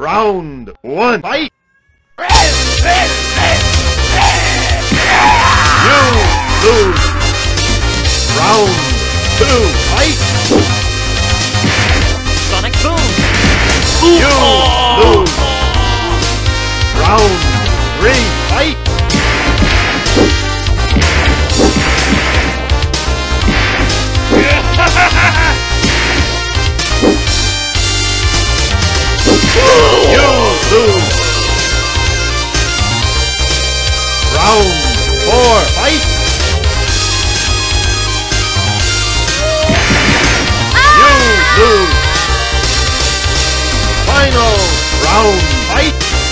Round one, fight! You lose! Round two, fight! Sonic Boom! You lose! Round three, fight! Four, fight! You lose! Final round, fight!